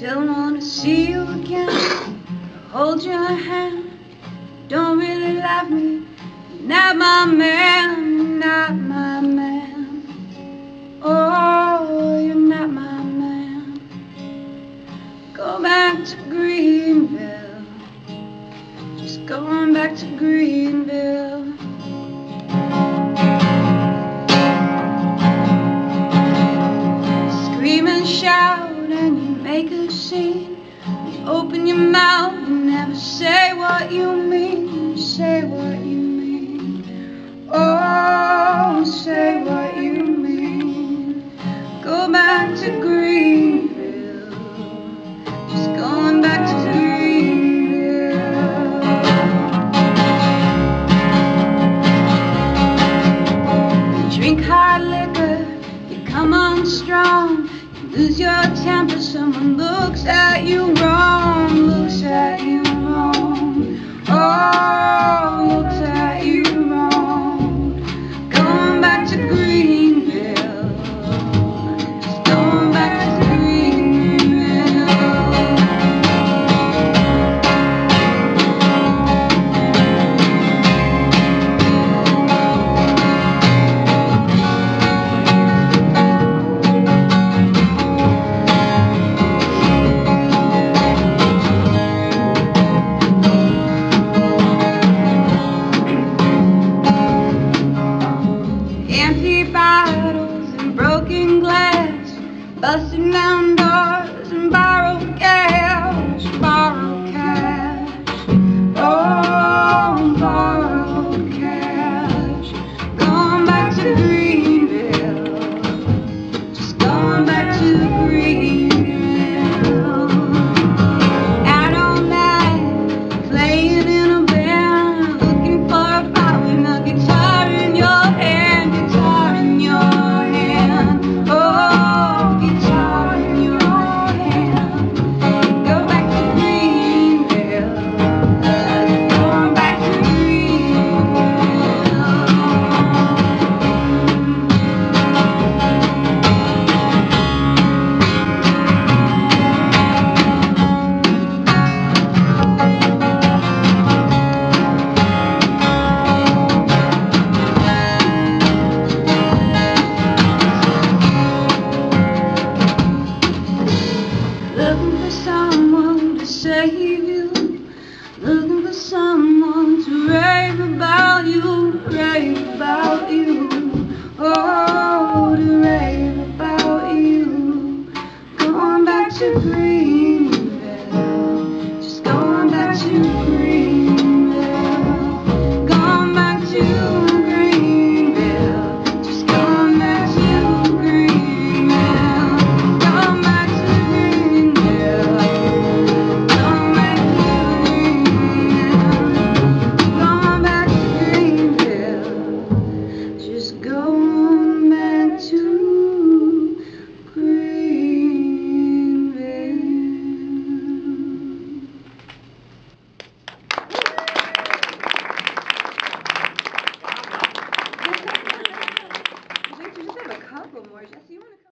Still wanna see you again. Hold your hand. Don't really love me. Not my man. Not my man. Oh, you're not my man. Go back to Greenville. Just going back to Greenville. Make. You open your mouth and never say what you mean. Say what you mean. Oh, say what you mean. Go back to Greenville. Just going back to Greenville. You drink hard liquor, you come on strong. Lose your temper, someone looks at you wrong, down doors and borrowed cash, save you. Looking for someone to rave about you, rave about